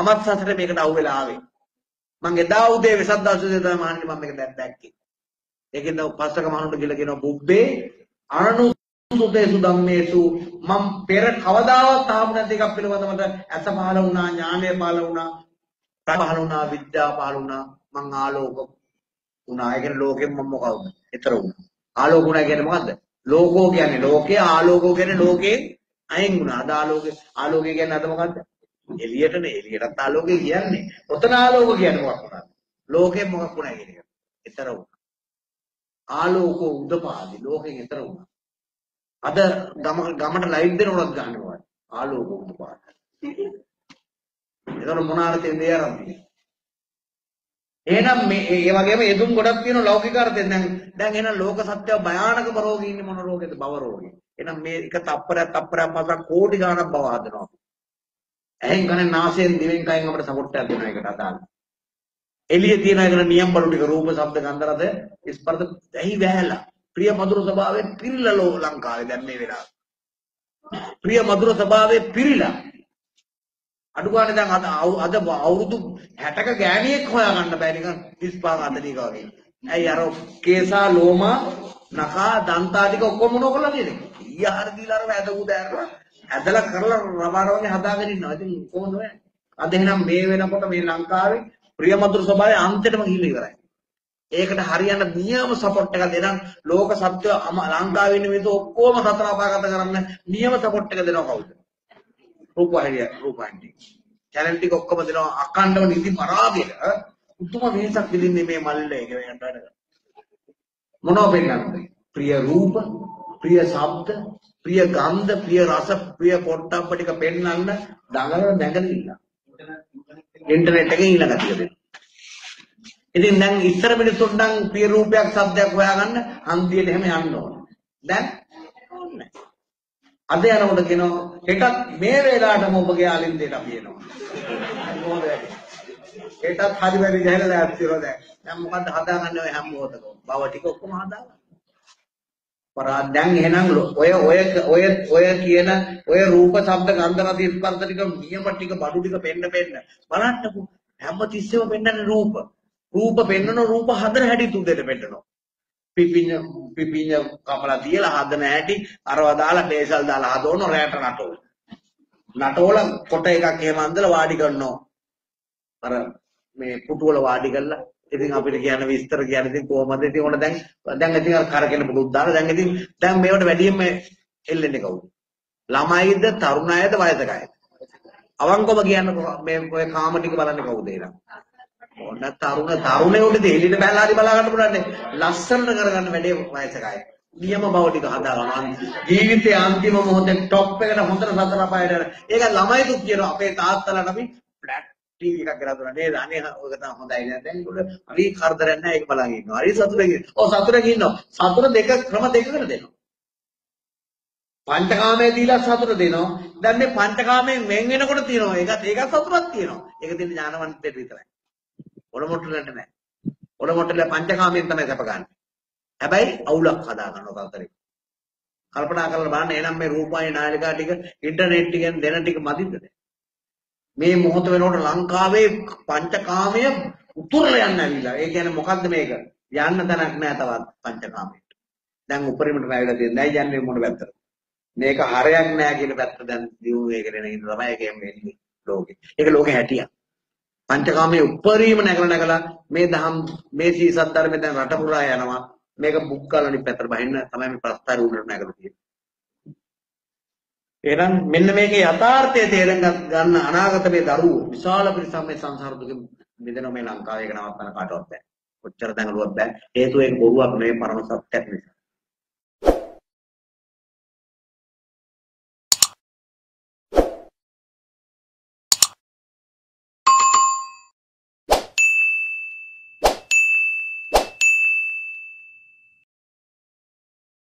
මමත් සසරේ මේකට අහු වෙලා ආවේ. මං එදා උදේ වෙසක් දවසේ තමයි මහන්නේ මම මේක දැන් දැක්කේ. ඒකෙන්ද පස්සක මහනුන්ට කියලා කියනවා බුබ්බේ අනුසුතේසු ධම්මේසු මම පෙර කවදාවත් ආපු නැති එකක් පිළිබඳව මට ඇස පහළ වුණා ඥානය පහළ වුණා පහළ වුණා විද්‍යාව පහළ වුණා මං ආලෝක වුණා. ඒ කියන්නේ ලෝකෙන් මම මොකවද? ඊතර වුණා. ආලෝක වුණා කියන්නේ මොකද්ද? ලෝකෝ කියන්නේ ලෝකේ ආලෝකෝ කියන්නේ ලෝකේ අයින් වුණා. අද ආලෝකේ ආලෝකය කියන්නේ අද මොකද්ද? එළියටනේ එළියටත් ආලෝකය කියන්නේ. ඔතන ආලෝක කියන්නේ මොකක් වුණාද? ලෝකෙන් මොකක් වුණා කියන එක. ඊතර වුණා. ආලෝකෝ උදපාදි ලෝකෙන් ඊතර වුණා. අද ගම ගමට ලයිට් දෙනවලත් ගන්නවා. ආලෝකෝ උදපාදි. එතන මොන අර්ථයෙන්ද ඒ ආරම්භය? එහෙනම් මේ ඒ වගේම යෙදුම් ගොඩක් තියෙන ලෞකික අර්ථයෙන් දැන් දැන් එහෙනම් ලෝක සත්‍ය භයානකම රෝගී ඉන්නේ මොන රෝගයද? භව රෝගී. එහෙනම් මේ එක තප්පරයක් තප්පරයක් පාසා කෝටි ගාණක් භව හදනවා. ඇහෙන් කනෙන් නාසයෙන් දිවෙන් කයෙන් අපිට සපෝට් එකක් දෙනවා ඒකට අදාළ. එළිය තියෙන එකට නියම් බලු ටික රූප ශබ්ද ගන්ධ රස ස්පර්ශ ඇහි වැහැලා. ප්‍රිය මధుර ස්වභාවයෙන් පිරිලා ලංකාවේ දැන් මේ වෙලාවේ. ප්‍රිය මధుර ස්වභාවයෙන් පිරිලා අඩු ගානේ දැන් අද අද අවුරුදු 60ක ගෑණියෙක් හොයාගන්න බෑ නිකන් 35 40ක වගේ. ඇයි අර කේසා ලෝමා නකා දන්තාදික ඔක්කොම මොන කරලා තියෙන්නේ? ඊය හරි දීලා අර ඇදගු දැරලා ඇදලා කරලා රබාරවගේ හදාගෙන ඉන්නවා. ඉතින් කොහොමද ඔය? අද එහෙනම් මේ වෙනකොට මේ ලංකාවේ ප්‍රියමధుර ස්වභාවය අන්තිමටම ගිහිල්ලා ඉවරයි. ඒකට හරියන නියම සපෝට් එකක් දෙනම් ලෝක සත්‍ය ලංකාවේ ඉන්න මිනිස්සු ඔක්කොම සතර අපාගත කරන්න නියම සපෝට් එක දෙනවා කවුද? රූපවාහිනිය රූපවාහිනිය. channel ටික ඔක්කොම දෙනවා අකණ්ඩව නිදි පරාදෙට. උතුම වෙනසක් විඳින්නේ මේ මල්ලේ කියනට වැඩ. මොනව පෙන්නන්නද? ප්‍රිය රූප, ප්‍රිය ශබ්ද, ප්‍රිය ගන්ධ, ප්‍රිය රස, ප්‍රිය පොට්ටබ්බ ටික පෙන්නන්න දඟල නැගලිලා. ඉන්ටර්නෙට් එකේ ඊළඟ ටික දෙන්න. ඉතින් දැන් ඉස්සර මිනිස්සුන් නම් ප්‍රිය රූපයක්, ශබ්දයක් හොයාගන්න හන්දියට එහෙම යන්න ඕන. දැන් ඕනේ අද යනකොට කියනවා හෙටත් මේ වෙලාවටම ඔබගේ ආලින්දයට අපි එනවා. කොහොමද හෙටත් හරි වැඩි ගහලා දැන් තියනවා දැන්. දැන් මොකද්ද හදාගන්නේ ඔය හැම මොහොතකම. බව ටික ඔක්කොම හදාගන්න. පරා දැන් එහෙනම් ඔය ඔය ඔය ඔය කියන ඔය රූප ශබ්ද ගන්ධ රස ස්පර්ශ ටික නියම ටික බඩු ටික පෙන්න පෙන්න බලන්නකෝ හැම තිස්සෙම පෙන්නන්නේ රූප. රූප පෙන්නන රූප හදන හැටි තුදෙට පෙන්නනවා. පිපිඤ්ඤ පිපිඤ්ඤ කපලා තියලා හදන හැටි අරවා දාලා ටේසල් දාලා හදවන රැට නටෝල. නටෝල කොට එකක් එහෙම අන්දලා වාඩි කරනවා. අර මේ පුටුවල වාඩි කරලා ඉතින් අපිට කියන්න විස්තර කියන්න ඉතින් කොහමද ඉතින් ඕන දැන් දැන් ඉතින් අර කරගෙන පුටුත් දාලා දැන් ඉතින් දැන් මේවට වැඩියෙන්ම එල්ලෙන්නේ කවුද? ළමයිද තරුණයද වයසක අයද? අවංකවම කියන්න මේ ඔය කාම ටික බලන්නේ කවුද එහෙනම්? ඕන තරුණ තරුණයෝට දෙලිට බැලලා හරි බලා ගන්න පුළුවන් ලස්සනට කරගන්න වැඩේ වයසකයි. නියම බව ටික හදාගන්න. ජීවිතයේ අන්තිම මොහොතේ টොප් එකට හොඳට සතර පායට යන. ඒක ළමයිතුත් කියනවා අපේ තාත්තලාට අපි ෆ්ලැට් ටීවී එකක් කරලා දුන්නා නේද? අනේ ඔය තමයි හොඳයි නේද? දැන් ඒගොල්ලෝ හරි කරදරයක් නැහැ ඒක බලන් ඉන්නවා. හරි සතුටකින්. ඔව් සතුටකින් ඉන්නවා. සතුට දෙක ක්‍රම දෙකකට දෙනවා. පංචකාමයේ දීලා සතුට දෙනවා. දැන් මේ පංචකාමයෙන් වෙන් වෙනකොට තියෙනවා. ඒකත් ඒකත් සතුටක් තියෙනවා. ඒක තියෙන ඥානවන්තයෙක් විතරයි. ඔලොමොට්ටලට නෑ. ඔලොමොට්ටල පංචකාමයෙන් තමයි සැප ගන්න. හැබැයි අවුලක් හදා ගන්නවා තතරේ. කල්පනා කරලා බලන්න එහෙනම් මේ රූපాయని නාලිකා ටික ඉන්ටර්නෙට් ටිකෙන් දෙන ටික මදිද මේ මොහොත වෙනකොට ලංකාවේ පංචකාමය උතුරලා යන්න ඇවිල්ලා. ඒ කියන්නේ මොකද්ද මේක? යන්න තැනක් නෑ තවත් පංචකාමයට. දැන් උපරිමට ඇවිල්ලා තියෙන. දැන් යන්නේ මොන පැත්තටද? මේක හරයක් නෑ කියන පැත්ත දැන් දියුණු වේගෙන ඉන්න තමයි ඒකෙන් වෙන්නේ ලෝකේ. ඒක ලෝකේ හැටියක්. පංචකාමයේ උපරිම නැගලා නැගලා මේ දහම් මේ සීසත් ධර්මය දැන් රට පුරා යනවා මේක බුක් කරලා අනිත් පැත්තට බහින්න තමයි මේ ප්‍රස්තාරය උඩට නැගලා තියෙන්නේ එහෙනම් මෙන්න මේකේ යථාර්ථය තේරුම් ගන්න අනාගත මේ දරුවෝ විශාල පිරිසක් මේ සංසාර දුක මිදෙනවා මේ ලංකාවේ එක නවත්තන කාටවත් බෑ. කොච්චර දැඟලුවත් බෑ. හේතුව ඒක බොරුවක් නෙවෙයි පරම සත්‍යයක් නිසා.